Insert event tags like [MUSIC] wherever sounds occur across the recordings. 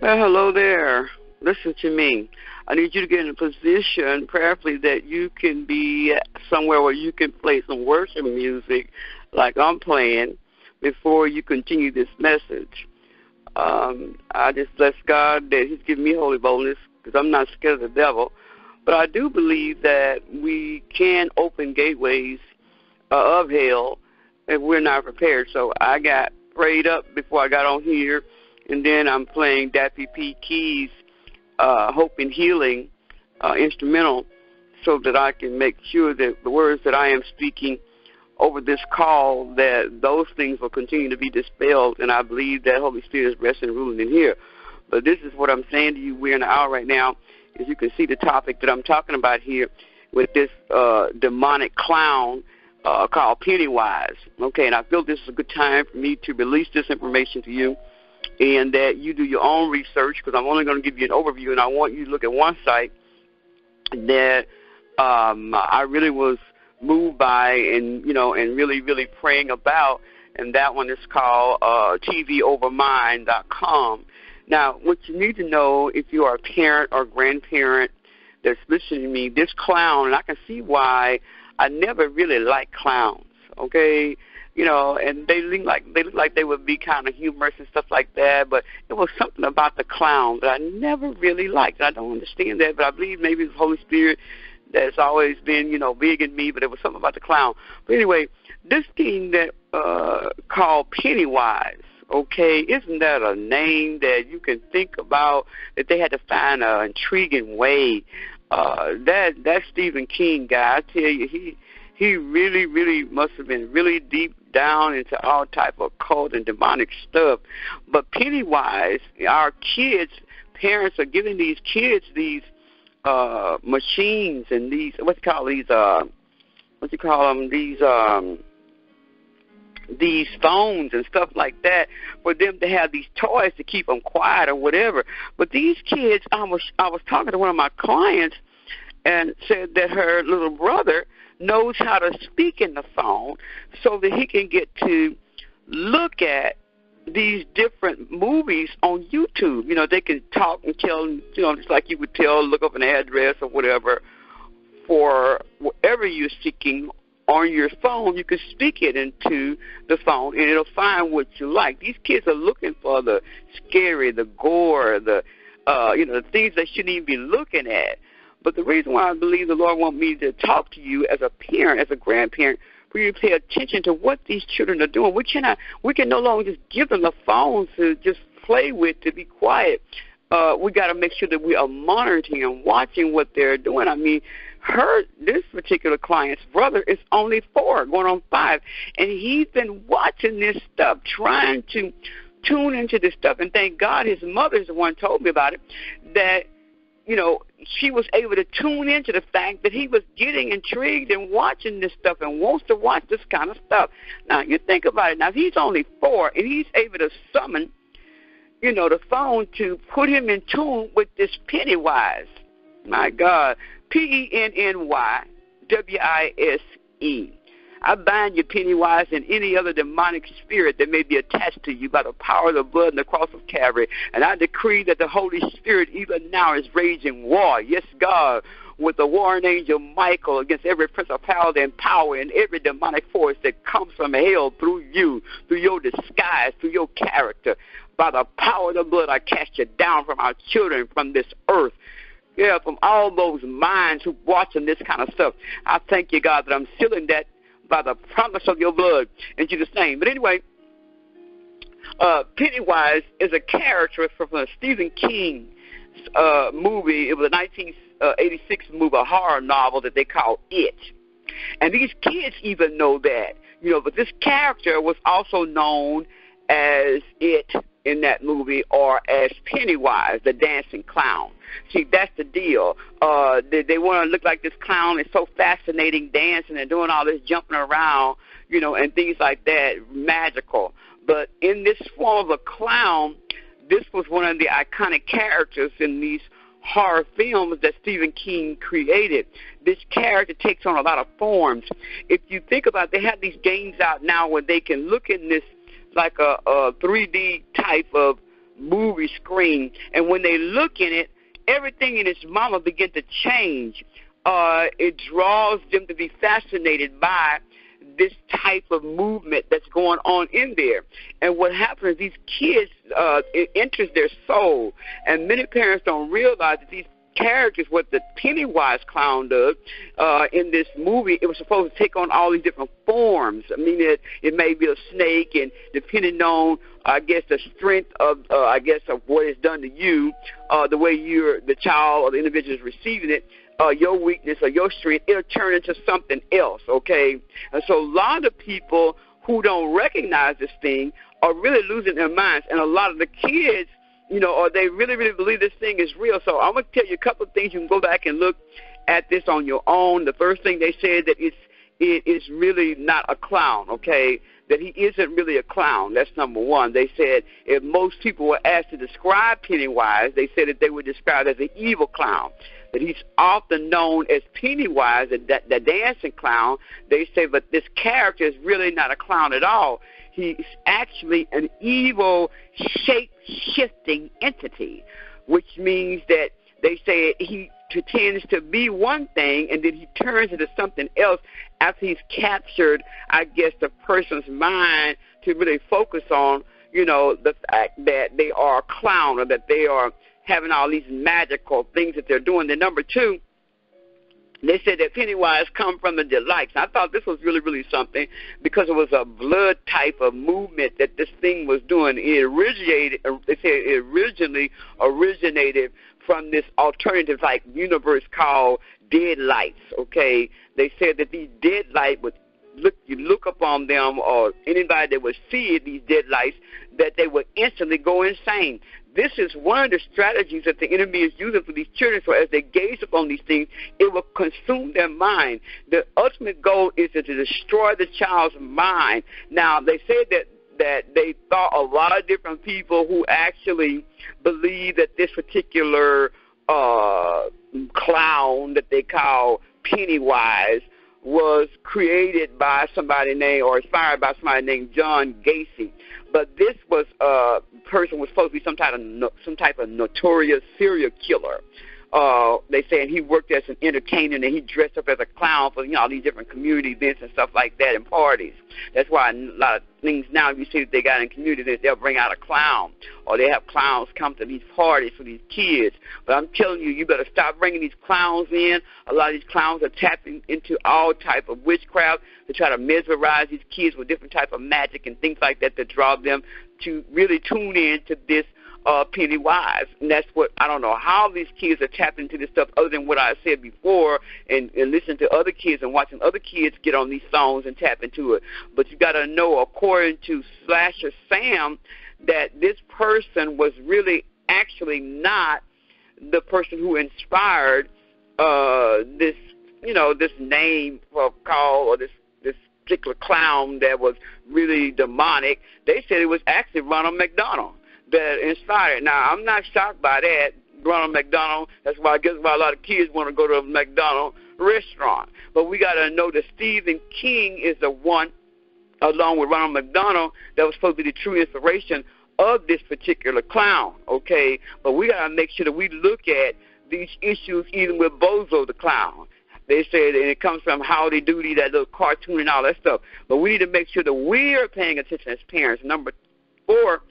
Well, hello there. Listen to me. I need you to get in a position, prayerfully, that you can be somewhere where you can play some worship music like I'm playing before you continue this message. Um, I just bless God that He's given me holy boldness because I'm not scared of the devil. But I do believe that we can open gateways uh, of hell if we're not prepared. So I got prayed up before I got on here, and then I'm playing Daffy P. Keys' uh, Hope and Healing uh, instrumental so that I can make sure that the words that I am speaking over this call that those things will continue to be dispelled and I believe that Holy Spirit is resting and ruling in here. But this is what I'm saying to you. We're in an hour right now. As you can see the topic that I'm talking about here with this uh, demonic clown uh, called Pennywise. Okay, and I feel this is a good time for me to release this information to you and that you do your own research because I'm only going to give you an overview and I want you to look at one site that um, I really was moved by and, you know, and really, really praying about, and that one is called uh, TVOvermind.com. Now, what you need to know if you are a parent or grandparent that's listening to me, this clown, and I can see why I never really liked clowns, okay? You know, and they look like they look like they would be kind of humorous and stuff like that. But it was something about the clown that I never really liked. I don't understand that, but I believe maybe the Holy Spirit that's always been, you know, big in me. But it was something about the clown. But anyway, this thing that uh called Pennywise. Okay, isn't that a name that you can think about that they had to find an intriguing way? Uh, that that Stephen King guy, I tell you, he he really, really must have been really deep down into all type of cult and demonic stuff. But Pennywise, our kids, parents are giving these kids these uh machines and these what you call these uh what you call them these um these phones and stuff like that for them to have these toys to keep them quiet or whatever. But these kids, I was I was talking to one of my clients and said that her little brother knows how to speak in the phone so that he can get to look at these different movies on YouTube. You know, they can talk and tell, you know, just like you would tell, look up an address or whatever for whatever you're seeking on your phone. You can speak it into the phone and it'll find what you like. These kids are looking for the scary, the gore, the uh, you know, the things they shouldn't even be looking at. But the reason why I believe the Lord wants me to talk to you as a parent, as a grandparent, for you to pay attention to what these children are doing. We cannot, we can no longer just give them the phone to just play with to be quiet. Uh, we got to make sure that we are monitoring and watching what they're doing. I mean, her this particular client's brother is only four, going on five, and he's been watching this stuff, trying to tune into this stuff. And thank God, his mother's the one told me about it. That you know, she was able to tune into the fact that he was getting intrigued and watching this stuff and wants to watch this kind of stuff. Now, you think about it. Now, if he's only four and he's able to summon, you know, the phone to put him in tune with this Pennywise, my God, P E N N Y W I S E. I bind you, Pennywise, and any other demonic spirit that may be attached to you by the power of the blood and the cross of Calvary. And I decree that the Holy Spirit even now is raging war. Yes, God with the warring angel Michael against every principality and power and every demonic force that comes from hell through you, through your disguise, through your character. By the power of the blood, I cast you down from our children, from this earth. Yeah, from all those minds who watching this kind of stuff. I thank you, God, that I'm sealing that by the promise of your blood in Jesus' name. But anyway, uh, Pennywise is a character from a Stephen King uh, movie. It was a 1986 movie, a horror novel that they call It. And these kids even know that, you know, but this character was also known as It in that movie or as Pennywise, the dancing clown. See, that's the deal. Uh, they, they want to look like this clown is so fascinating, dancing and doing all this jumping around, you know, and things like that, magical. But in this form of a clown, this was one of the iconic characters in these horror films that Stephen King created. This character takes on a lot of forms. If you think about, it, they have these games out now where they can look in this like a, a 3D type of movie screen. And when they look in it, everything in its mama begin to change. Uh, it draws them to be fascinated by this type of movement that's going on in there. And what happens these kids, uh, it enters their soul. And many parents don't realize that these characters, what the Pennywise clown does uh, in this movie, it was supposed to take on all these different forms. I mean, it, it may be a snake, and depending on, I guess, the strength of, uh, I guess, of what is done to you, uh, the way you're, the child or the individual is receiving it, uh, your weakness or your strength, it'll turn into something else, okay? And so a lot of people who don't recognize this thing are really losing their minds. And a lot of the kids – you know, or they really, really believe this thing is real. So I'm going to tell you a couple of things. You can go back and look at this on your own. The first thing they said that it's it is really not a clown, okay? That he isn't really a clown. That's number one. They said if most people were asked to describe Pennywise, they said that they would describe as an evil clown. That he's often known as Pennywise, the, the dancing clown. They say, but this character is really not a clown at all he's actually an evil, shape shifting entity, which means that they say he pretends to be one thing and then he turns into something else after he's captured, I guess, the person's mind to really focus on, you know, the fact that they are a clown or that they are having all these magical things that they're doing. Then number two, they said that Pennywise come from the deadlights. I thought this was really, really something because it was a blood type of movement that this thing was doing. It originated. They said it originally originated from this alternative like universe called deadlights. Okay, they said that these deadlights would look you look upon them or anybody that would see these deadlights that they would instantly go insane. This is one of the strategies that the enemy is using for these children. So as they gaze upon these things, it will consume their mind. The ultimate goal is to destroy the child's mind. Now they say that that they thought a lot of different people who actually believe that this particular uh, clown that they call Pennywise was created by somebody named or inspired by somebody named John Gacy. But this was a person was supposed to be some type of some type of notorious serial killer uh, they said he worked as an entertainer and he dressed up as a clown for you know all these different community events and stuff like that and parties. That's why a lot of things now you see that they got in community events, they'll bring out a clown or they have clowns come to these parties for these kids. But I'm telling you, you better stop bringing these clowns in. A lot of these clowns are tapping into all type of witchcraft to try to mesmerize these kids with different type of magic and things like that to draw them to really tune in to this uh, Pennywise. And that's what I don't know how these kids are tapping into this stuff other than what I said before and, and listening to other kids and watching other kids get on these songs and tap into it. But you got to know, according to Slasher Sam, that this person was really actually not the person who inspired uh, this, you know, this name of call or this this particular clown that was really demonic. They said it was actually Ronald McDonald that inspired. Now, I'm not shocked by that. Ronald McDonald. That's why I guess why a lot of kids want to go to a McDonald restaurant. But we got to know that Stephen King is the one, along with Ronald McDonald, that was supposed to be the true inspiration of this particular clown. Okay, but we got to make sure that we look at these issues even with Bozo the clown. They said, and it comes from Howdy Doody, that little cartoon and all that stuff. But we need to make sure that we're paying attention as parents. Number four,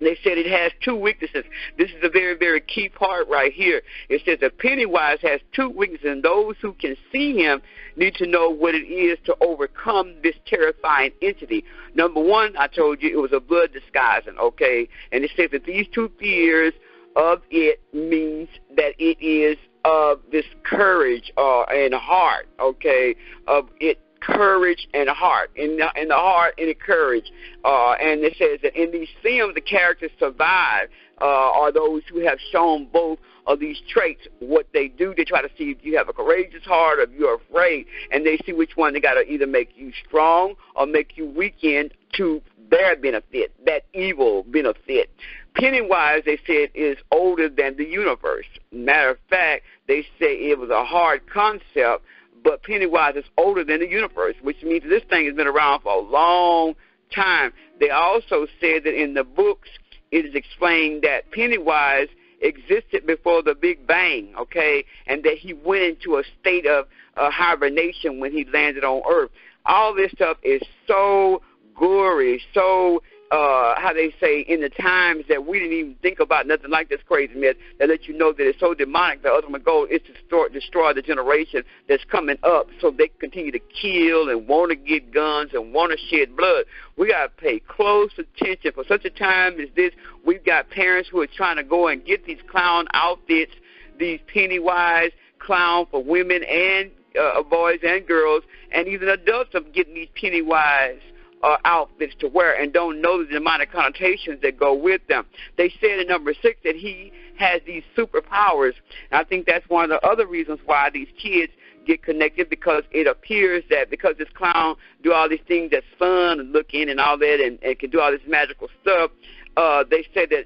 they said it has two weaknesses. This is a very, very key part right here. It says that Pennywise has two weaknesses, and those who can see him need to know what it is to overcome this terrifying entity. Number one, I told you it was a blood disguising, okay? And it says that these two fears of it means that it is of this courage uh, and heart, okay, of it courage and heart. In the, in the heart and the courage. Uh, and it says that in these films, the characters survive uh, are those who have shown both of these traits. What they do, they try to see if you have a courageous heart or if you're afraid, and they see which one they got to either make you strong or make you weaken to their benefit, that evil benefit. Pennywise, they said, is older than the universe. Matter of fact, they say it was a hard concept but Pennywise is older than the universe, which means this thing has been around for a long time. They also said that in the books, it is explained that Pennywise existed before the Big Bang, okay, and that he went into a state of uh, hibernation when he landed on Earth. All this stuff is so gory, so uh, how they say in the times that we didn't even think about nothing like this crazy myth that let you know that it's so demonic. The ultimate goal is to destroy, destroy the generation that's coming up, so they continue to kill and want to get guns and want to shed blood. We got to pay close attention for such a time as this. We've got parents who are trying to go and get these clown outfits, these Pennywise clown for women and uh, boys and girls, and even adults are getting these Pennywise uh, outfits to wear and don't know the demonic connotations that go with them. They said in number six that he has these superpowers. And I think that's one of the other reasons why these kids get connected because it appears that because this clown do all these things that's fun and looking and all that and, and can do all this magical stuff, uh, they say that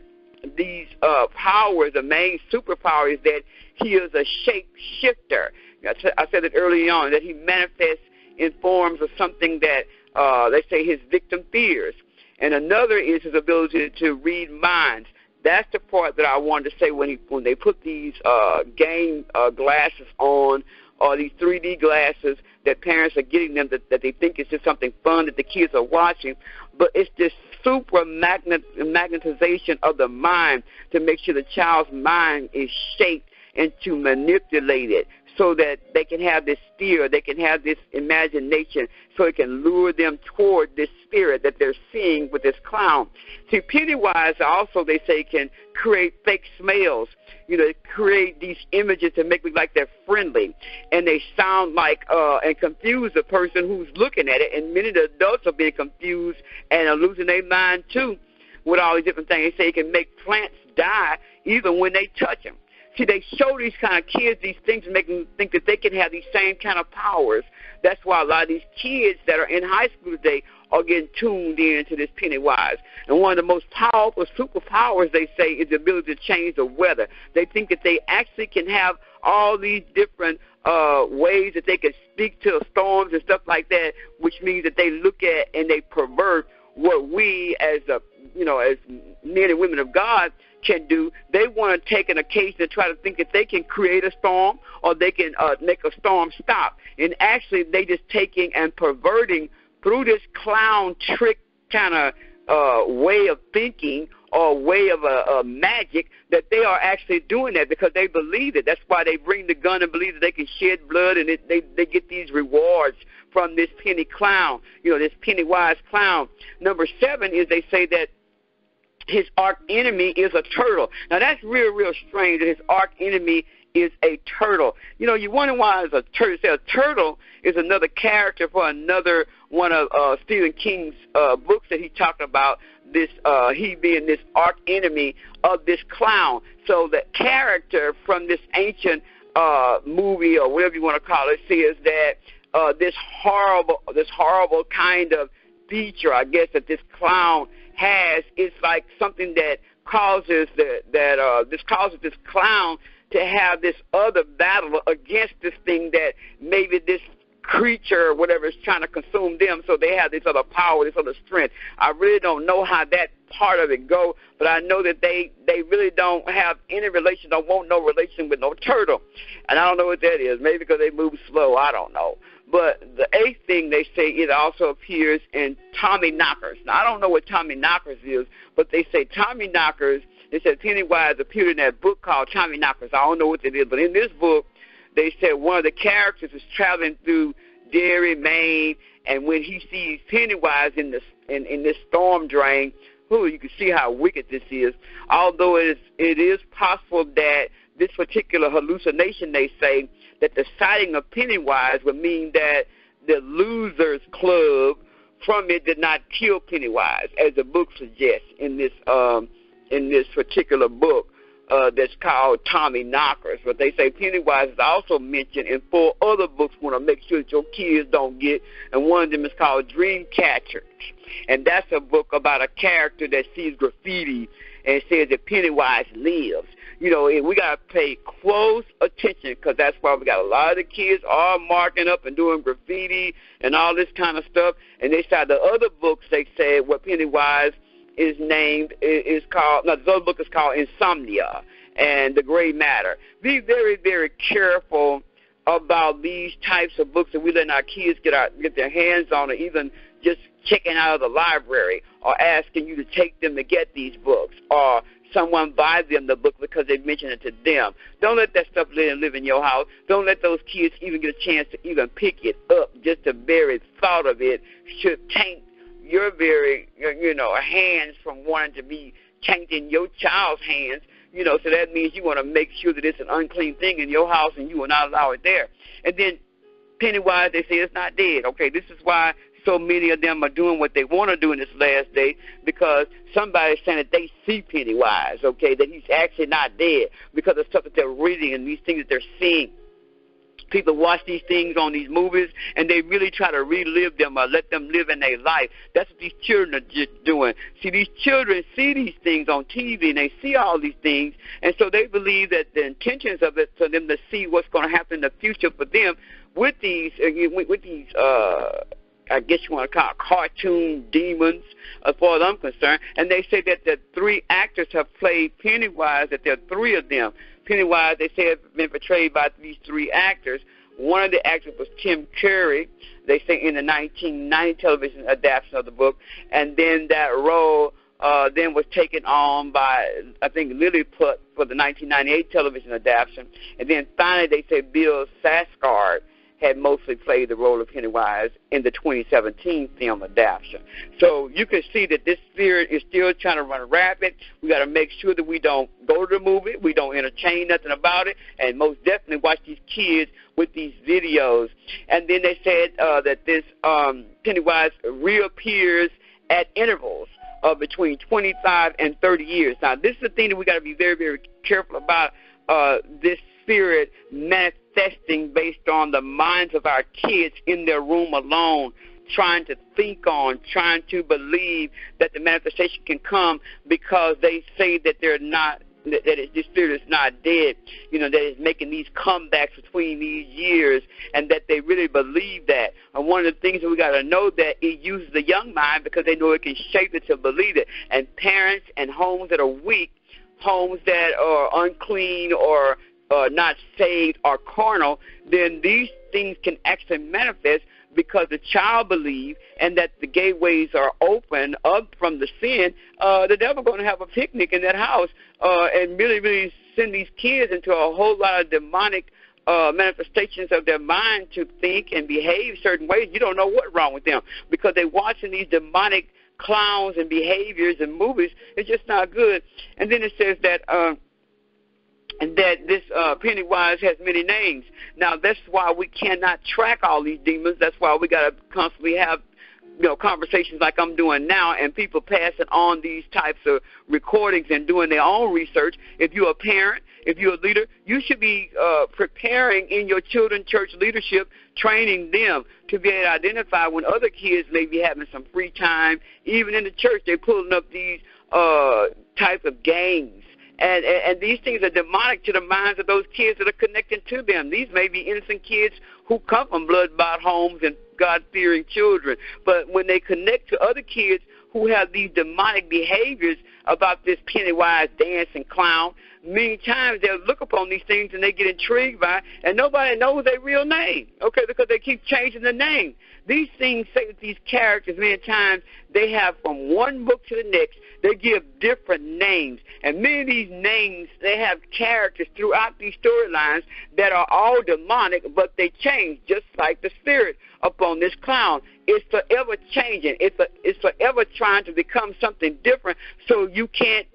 these uh, powers, the main superpower is that he is a shape shifter. I said it early on that he manifests in forms of something that uh, they say his victim fears. And another is his ability to read minds. That's the part that I wanted to say when he when they put these uh, game uh, glasses on or these 3D glasses that parents are getting them that, that they think it's just something fun that the kids are watching, but it's this super magnet, magnetization of the mind to make sure the child's mind is shaped and to manipulate it so that they can have this fear, they can have this imagination, so it can lure them toward this spirit that they're seeing with this clown. See, Pennywise also, they say, can create fake smells. You know, create these images to make look like they're friendly, and they sound like uh, and confuse the person who's looking at it. And many of the adults are being confused and are losing their mind too with all these different things. They say it can make plants die even when they touch them. See, they show these kind of kids these things and make them think that they can have these same kind of powers. That's why a lot of these kids that are in high school today are getting tuned in to this Pennywise. And one of the most powerful superpowers, they say, is the ability to change the weather. They think that they actually can have all these different uh, ways that they can speak to storms and stuff like that, which means that they look at and they pervert what we as a you know as men and women of God can do. They want to take an occasion to try to think that they can create a storm or they can uh, make a storm stop. And actually, they just taking and perverting through this clown trick kind of uh, way of thinking or way of a, a magic that they are actually doing that because they believe it. That's why they bring the gun and believe that they can shed blood and it, they they get these rewards from this penny clown, you know, this Pennywise clown. Number seven is they say that his arch enemy is a turtle. Now that's real, real strange that his arch enemy is a turtle. You know, you wonder why it's a turtle. Say a turtle is another character for another one of uh, Stephen King's uh, books that he talked about. This uh, he being this arch enemy of this clown. So the character from this ancient uh, movie or whatever you want to call it says that uh, this horrible, this horrible kind of feature, I guess, that this clown has is like something that causes the, that uh, this causes this clown to have this other battle against this thing that maybe this creature or whatever is trying to consume them. So they have this other power this other strength. I really don't know how that part of it go but i know that they they really don't have any relation don't want no relation with no turtle. And i don't know what that is. Maybe because they move slow. I don't know but the eighth thing they say it also appears in Tommyknockers. Now I don't know what Tommyknockers is, but they say Tommyknockers. They said Pennywise appeared in that book called Tommyknockers. I don't know what it is, but in this book, they said one of the characters is traveling through Derry, Maine, and when he sees Pennywise in this in, in this storm drain, who you can see how wicked this is. Although it is it is possible that this particular hallucination, they say, that the sighting of Pennywise would mean that the Losers Club from it did not kill Pennywise, as the book suggests in this um, in this particular book uh, that's called Tommyknockers. But they say Pennywise is also mentioned in four other books. Want to make sure that your kids don't get, and one of them is called Dream Catchers, and that's a book about a character that sees graffiti and says that Pennywise lives you know, we got to pay close attention because that's why we got a lot of the kids all marking up and doing graffiti and all this kind of stuff. And they said the other books they said what Pennywise is named is called. No, this other book is called Insomnia and the Gray Matter. Be very, very careful about these types of books that we let our kids get our, get their hands on, or even just checking out of the library, or asking you to take them to get these books, or someone buy them the book because they mentioned it to them. Don't let that stuff live, live in your house. Don't let those kids even get a chance to even pick it up. Just the very thought of it should taint your very, you know, hands from wanting to be tainting your child's hands. You know, so that means you want to make sure that it's an unclean thing in your house and you will not allow it there. And then Pennywise, they say it's not dead. Okay, this is why so many of them are doing what they want to do in this last day because somebody's saying that they see Pennywise, okay, that he's actually not dead because of stuff that they're reading and these things that they're seeing. People watch these things on these movies and they really try to relive them or let them live in their life. That's what these children are just doing. See, these children see these things on TV and they see all these things, and so they believe that the intentions of it for them to see what's going to happen in the future for them with these uh, with these uh I guess you want to call cartoon demons, as far as I'm concerned. And they say that the three actors have played Pennywise, that there are three of them. Pennywise, they say, has been portrayed by these three actors. One of the actors was Tim Curry, they say in the 1990 television adaptation of the book. And then that role uh, then was taken on by, I think, Lilliput for the 1998 television adaptation. And then finally, they say Bill Skarsgård had mostly played the role of Pennywise in the 2017 film adaptation. So you can see that this spirit is still trying to run rapid. We got to make sure that we don't go to the movie, we don't entertain nothing about it, and most definitely watch these kids with these videos. And then they said uh, that this um, Pennywise reappears at intervals of between 25 and 30 years. Now, this is the thing that we got to be very, very careful about. Uh, this spirit manifesting based on the minds of our kids in their room alone, trying to think on, trying to believe that the manifestation can come because they say that they're not that, that this spirit is not dead, you know, that it's making these comebacks between these years, and that they really believe that. And one of the things that we got to know that it uses the young mind because they know it can shape it to believe it. And parents and homes that are weak, homes that are unclean or uh, not saved or carnal, then these things can actually manifest because the child believes and that the gateways are open up from the sin, uh, the devil going to have a picnic in that house uh, and really, really send these kids into a whole lot of demonic uh, manifestations of their mind to think and behave certain ways. You don't know what's wrong with them because they're watching these demonic clowns and behaviors and movies. It's just not good. And then it says that. Uh, that this uh, Pennywise has many names. Now that's why we cannot track all these demons. That's why we got to constantly have you know conversations like I'm doing now, and people passing on these types of recordings and doing their own research. If you're a parent, if you're a leader, you should be uh, preparing in your children church leadership, training them to be able to identify when other kids may be having some free time. Even in the church, they're pulling up these uh, type of games and, and, and these things are demonic to the minds of those kids that are connecting to them. These may be innocent kids who come from blood-bought homes and God-fearing children. But when they connect to other kids who have these demonic behaviors about this Pennywise dancing clown, many times they'll look upon these things and they get intrigued by it, and nobody knows their real name, okay, because they keep changing the name. These things these characters, many times, they have from one book to the next, they give different names. And many of these names, they have characters throughout these storylines that are all demonic, but they change, just like the spirit upon this clown. It's forever changing. It's, a, it's forever trying to become something different so you can't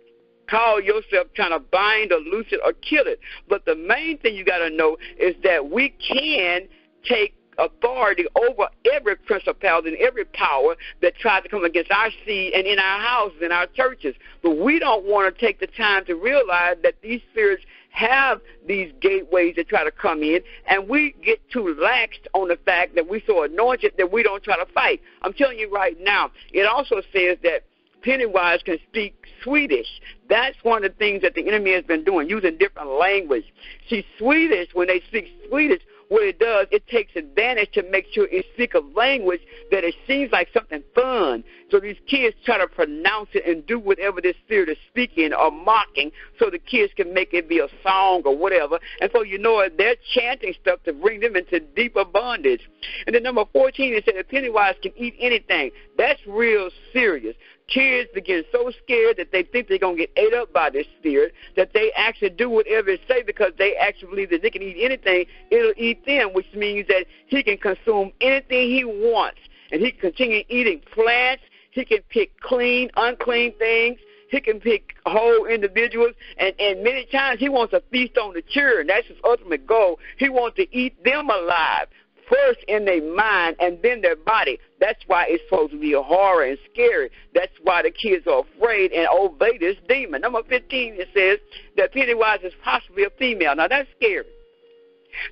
call yourself trying to bind or loose it or kill it. But the main thing you got to know is that we can take authority over every principality and every power that tries to come against our seed and in our houses and our churches. But we don't want to take the time to realize that these spirits have these gateways that try to come in, and we get too laxed on the fact that we so anointed that we don't try to fight. I'm telling you right now, it also says that Pennywise can speak Swedish. That's one of the things that the enemy has been doing, using different language. See, Swedish, when they speak Swedish, what it does, it takes advantage to make sure it speaks a language that it seems like something fun. So these kids try to pronounce it and do whatever this spirit is speaking or mocking so the kids can make it be a song or whatever. And so you know they're chanting stuff to bring them into deeper bondage. And then number 14, it said that Pennywise can eat anything. That's real serious kids begin so scared that they think they're going to get ate up by this spirit that they actually do whatever it say because they actually believe that they can eat anything, it'll eat them, which means that he can consume anything he wants. And he can continue eating plants. He can pick clean, unclean things. He can pick whole individuals, and, and many times he wants to feast on the children. That's his ultimate goal. He wants to eat them alive first in their mind and then their body. That's why it's supposed to be a horror and scary. That's why the kids are afraid and obey this demon. Number 15, it says that Pennywise is possibly a female. Now, that's scary.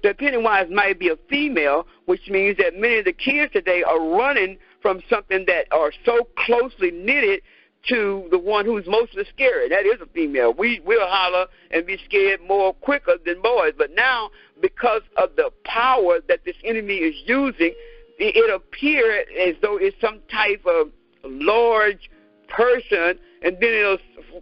That Pennywise might be a female, which means that many of the kids today are running from something that are so closely knitted to the one who's mostly scary. That is a female. We will holler and be scared more quicker than boys. But now, because of the power that this enemy is using, it appears as though it's some type of large person, and then it'll,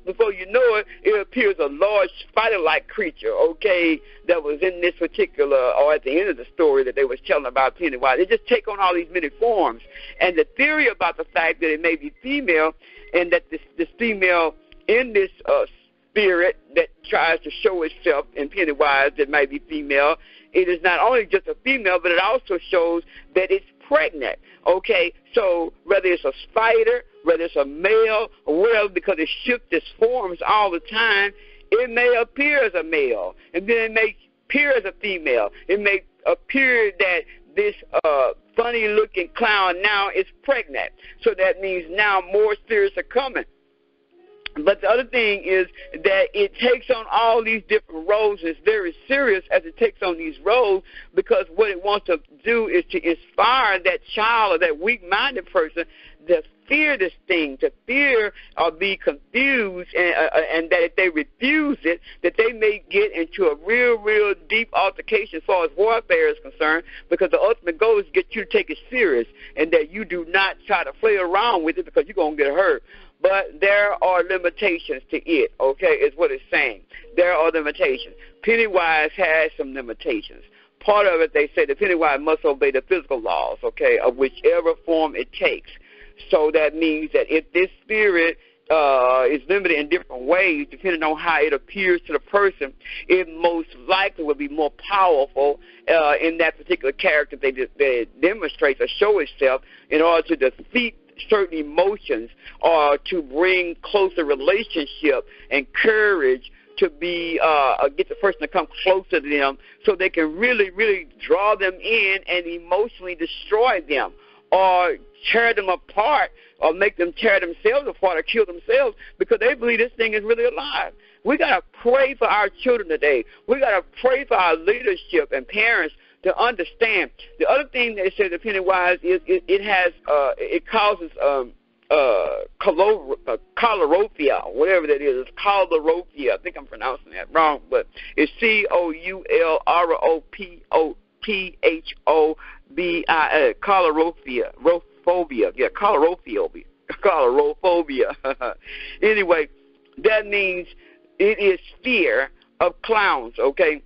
before you know it, it appears a large spider-like creature, okay, that was in this particular, or at the end of the story that they was telling about Pennywise. They just take on all these many forms. And the theory about the fact that it may be female and that this, this female in this uh, spirit that tries to show itself in Pennywise that might be female, it is not only just a female, but it also shows that it's pregnant. Okay, so whether it's a spider, whether it's a male, or whatever, because it shifts its forms all the time, it may appear as a male, and then it may appear as a female. It may appear that this uh, funny looking clown now is pregnant. So that means now more spirits are coming. But the other thing is that it takes on all these different roles. It's very serious as it takes on these roles because what it wants to do is to inspire that child or that weak minded person to fear this thing, to fear or be confused, and, uh, uh, and that if they refuse it, that they may get into a real, real deep altercation as far as warfare is concerned, because the ultimate goal is to get you to take it serious, and that you do not try to play around with it because you're going to get hurt but there are limitations to it, okay, is what it's saying. There are limitations. Pennywise has some limitations. Part of it, they say the Pennywise must obey the physical laws, okay, of whichever form it takes. So that means that if this spirit uh, is limited in different ways, depending on how it appears to the person, it most likely will be more powerful uh, in that particular character they, they demonstrates or show itself in order to defeat certain emotions or to bring closer relationship and courage to be uh, uh, get the person to come closer to them so they can really really draw them in and emotionally destroy them or tear them apart or make them tear themselves apart or kill themselves because they believe this thing is really alive. We got to pray for our children today. We got to pray for our leadership and parents to understand. The other thing that it says, depending wise, is it, it has uh, it causes um, uh, uh, whatever that is. It's coloropia. I think I'm pronouncing that wrong, but it's C O U L R O P O P H O B I uh, coloropia, rophobia. Yeah, coloropia. Colophobia. [LAUGHS] anyway, that means it is fear of clowns. Okay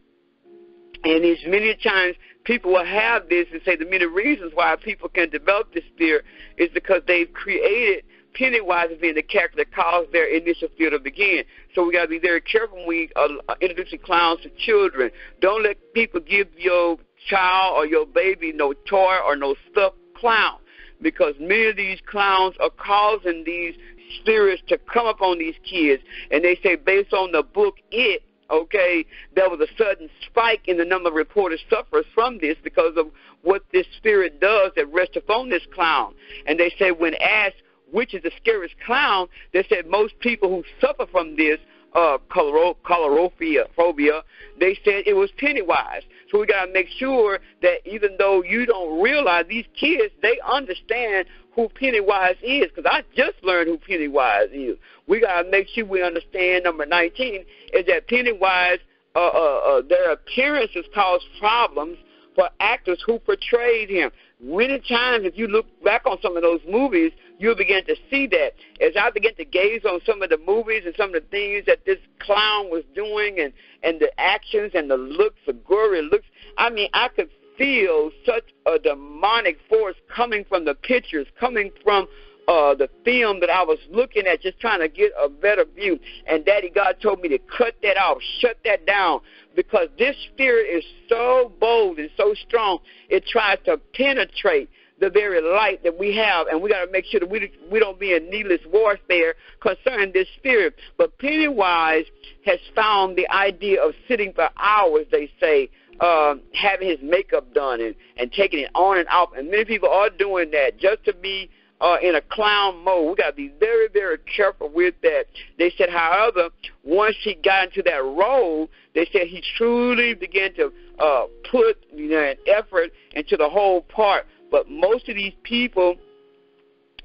and it's many times people will have this and say the many reasons why people can develop this fear is because they've created Pennywise as being the character that caused their initial fear to begin. So we got to be very careful when we are uh, introducing clowns to children. Don't let people give your child or your baby no toy or no stuffed clown because many of these clowns are causing these spirits to come upon these kids. And they say based on the book It, okay, there was a sudden spike in the number of reported sufferers from this because of what this spirit does that rests upon this clown. And they said when asked which is the scariest clown, they said most people who suffer from this uh, coloropia, phobia, they said it was Pennywise. So we got to make sure that even though you don't realize these kids, they understand who Pennywise is because I just learned who Pennywise is. We got to make sure we understand number 19 is that Pennywise, uh, uh, uh, their appearances cause problems for actors who portrayed him. Many times, if you look back on some of those movies, you'll begin to see that. As I begin to gaze on some of the movies and some of the things that this clown was doing and, and the actions and the looks, the gory looks, I mean, I could feel such a demonic force coming from the pictures, coming from uh, the film that I was looking at, just trying to get a better view. And Daddy God told me to cut that off, shut that down, because this spirit is so bold and so strong, it tries to penetrate the very light that we have, and we got to make sure that we we don't be in needless warfare concerning this spirit. But Pennywise has found the idea of sitting for hours. They say. Uh, having his makeup done and, and taking it on and off, and many people are doing that just to be uh, in a clown mode. We got to be very, very careful with that. They said, however, once he got into that role, they said he truly began to uh, put you know, an effort into the whole part. But most of these people,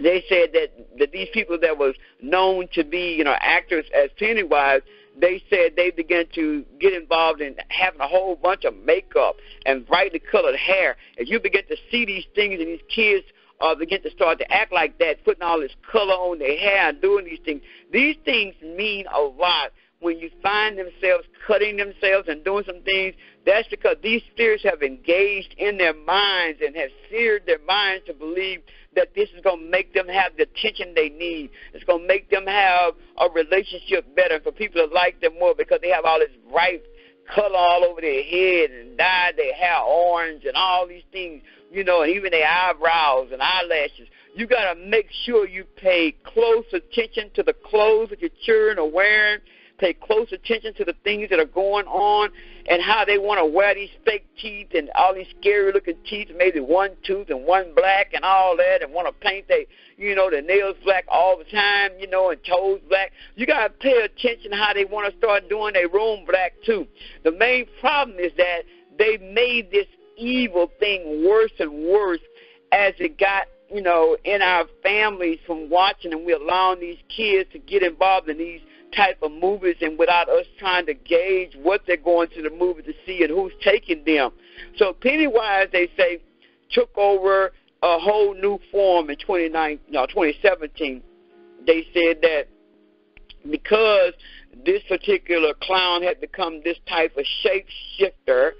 they said that, that these people that was known to be, you know, actors as Pennywise, they said they began to get involved in having a whole bunch of makeup and brightly colored hair. As you begin to see these things and these kids uh, begin to start to act like that, putting all this color on their hair and doing these things. These things mean a lot when you find themselves cutting themselves and doing some things. That's because these spirits have engaged in their minds and have seared their minds to believe that this is going to make them have the attention they need. It's going to make them have a relationship better for people to like them more because they have all this bright color all over their head and dyed their hair orange and all these things you know, and even their eyebrows and eyelashes. You got to make sure you pay close attention to the clothes that your children are wearing. Pay close attention to the things that are going on and how they want to wear these fake teeth and all these scary looking teeth, maybe one tooth and one black and all that, and want to paint their, you know, their nails black all the time, you know, and toes black. You got to pay attention how they want to start doing their room black too. The main problem is that they made this evil thing worse and worse as it got, you know, in our families from watching and we allowing these kids to get involved in these type of movies and without us trying to gauge what they're going to the movie to see and who's taking them. So Pennywise, they say, took over a whole new form in 29, no, 2017. They said that because this particular clown had become this type of shapeshifter,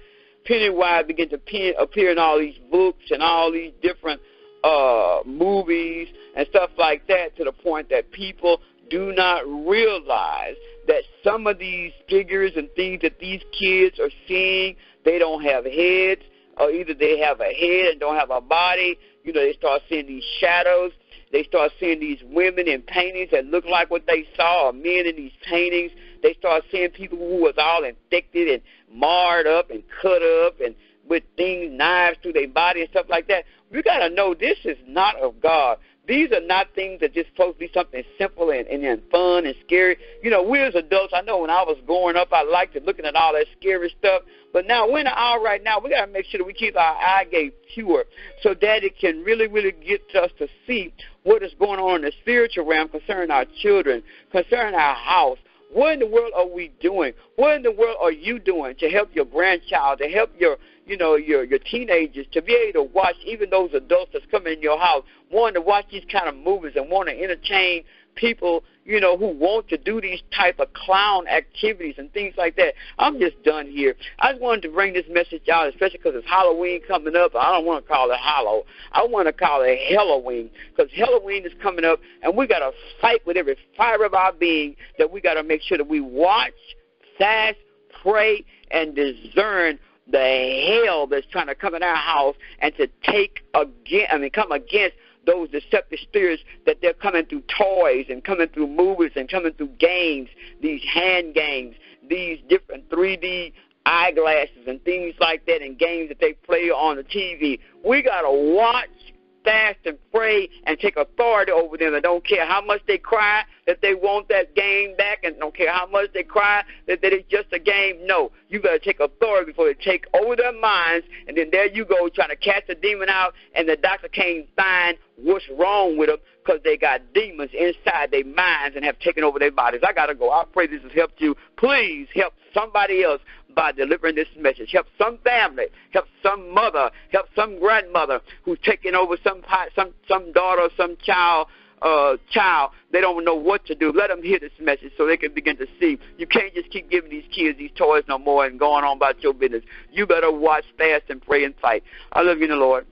Pennywise began to appear in all these books and all these different uh, movies and stuff like that to the point that people do not realize that some of these figures and things that these kids are seeing, they don't have heads, or either they have a head and don't have a body. You know, they start seeing these shadows. They start seeing these women in paintings that look like what they saw, or men in these paintings. They start seeing people who was all infected and marred up and cut up and with things, knives through their body and stuff like that. We got to know this is not of God. These are not things that just supposed to be something simple and, and, and fun and scary. You know, we as adults, I know when I was growing up, I liked it looking at all that scary stuff. But now, we're in the hour right now, we got to make sure that we keep our eye gate pure so that it can really, really get us to see what is going on in the spiritual realm concerning our children, concerning our house, what in the world are we doing? What in the world are you doing to help your grandchild, to help your, you know, your your teenagers to be able to watch even those adults that's coming in your house, wanting to watch these kind of movies and want to entertain people, you know, who want to do these type of clown activities and things like that. I'm just done here. I just wanted to bring this message out, especially because it's Halloween coming up. I don't want to call it Hallow. I want to call it Halloween because Halloween is coming up, and we got to fight with every fiber of our being that we got to make sure that we watch, fast, pray, and discern the hell that's trying to come in our house and to take again I mean come against those deceptive spirits that they're coming through toys and coming through movies and coming through games, these hand games, these different 3D eyeglasses and things like that and games that they play on the TV. We got to watch fast and pray and take authority over them and don't care how much they cry that they want that game back and don't care how much they cry that, that it's just a game. No, you to take authority before they take over their minds and then there you go trying to cast the demon out and the doctor can't find what's wrong with them because they got demons inside their minds and have taken over their bodies. I got to go. I pray this has helped you. Please help somebody else by delivering this message. Help some family, help some mother, help some grandmother who's taking over some some some daughter, some child uh, child, they don't know what to do. Let them hear this message so they can begin to see. You can't just keep giving these kids these toys no more and going on about your business. You better watch, fast, and pray and fight. I love you in the Lord.